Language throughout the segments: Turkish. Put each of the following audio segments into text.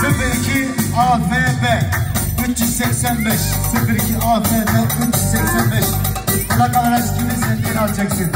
Sıfır iki AFB 385 02 AFB 385 Plakalar kimin sevdiğini alacaksın.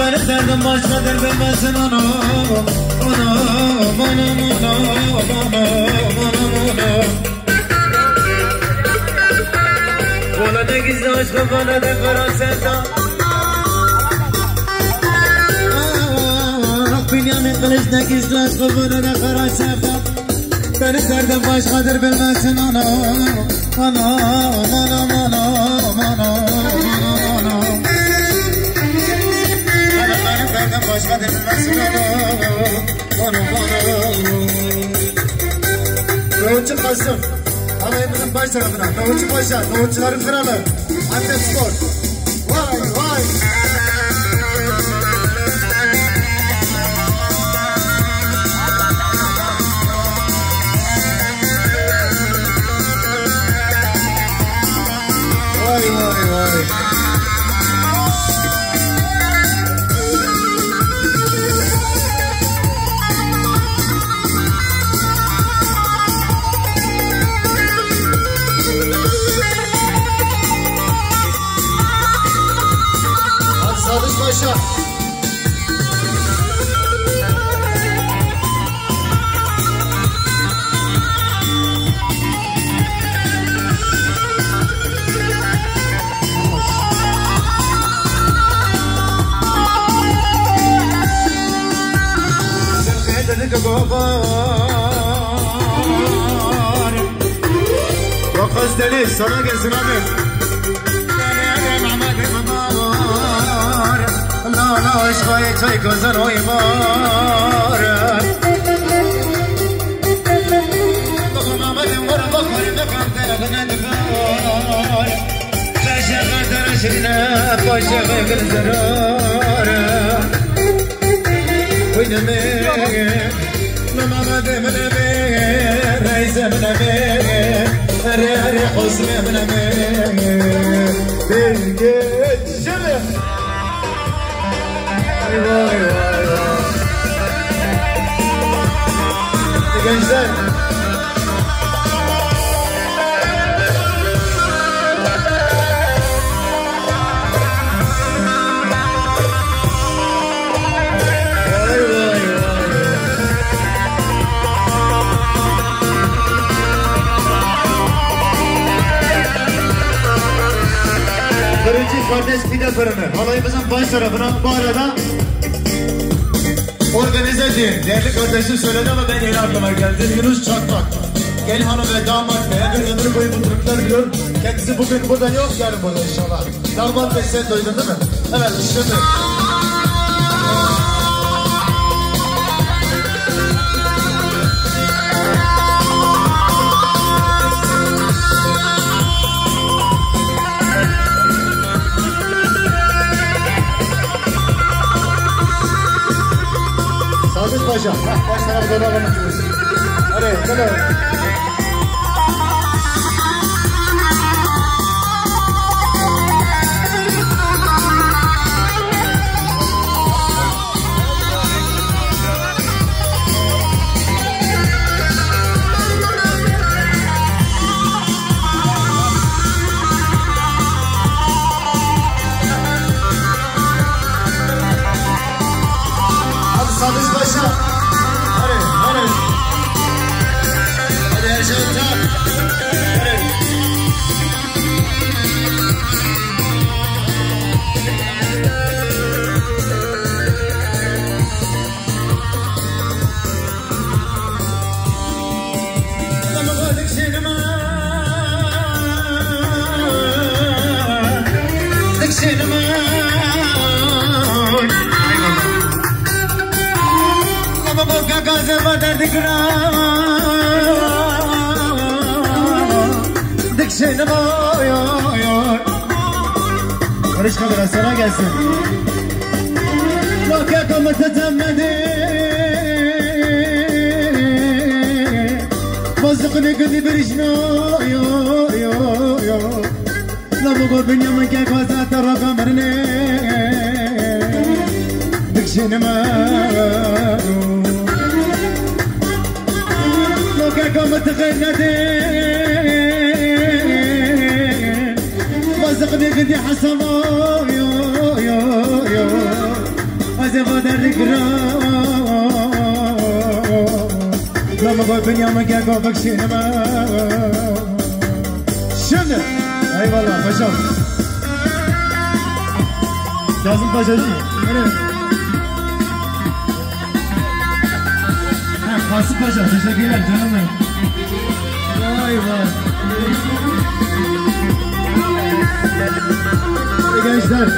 benim derdim başkadır bilmesin onu Onu, onu, onu, onu, onu Bana da gizli aşkı bana da kara sevda. Dünyanın kılıçta gizli aşkı bana da kara sevda. Benim derdim başkadır bilmesin onu Ana, ana, ana, ana, Başkadır bilmesin onu Onu, onu Davutçu Kasım. Alayımızın baş tarafına. Davutçu Paşa. Davutçuların kralı. Antep Spor. Sadık Paşa. Vakız deli sana gelsin abi. La la aşkaya çay kazan oymar. Bakamadım var bakmarım da kantere kanetler. Paşa kantere şirine paşa kıgıl zarar. Oyname Mama de mename Reise mename Are are husne mename Bilge Şöyle. Vay vay vay vay. Gençler. Kardeş pide fırını Halayımızın baş tarafına bu arada Organizeci Değerli kardeşim söyledi ama ben yeni aklıma geldi Yunus Çakmak Gelin hanım ve damat bey bir ömür boyu bu Türkler biliyor. Kendisi bugün burada yok yarın burada inşallah. Damat bey sen duydun değil mi? Evet. Sadık Paşa. Heh, baş tarafı doğru alalım. Hadi, hadi. Hadi Sadık I'm gonna go get some water to drink. Hadi Erşen Tak. Hadi. Barış kamera sana gelsin. Bak yakamı tetemedi. Bozukunu gidi bir işno yo yo yo. La bugo binyama kya kaza tara kamerne. Dikşini maru. Bak yakamı tetemedi. وزقني قدي حسما يو يو يو أزف درك را لما قول بنيا مكا قوفك شنما شنو اي والله paşa Kazım Paşa'cı Evet Ha, Kasım Paşa teşekkürler canım benim Vay vay Hadi gençler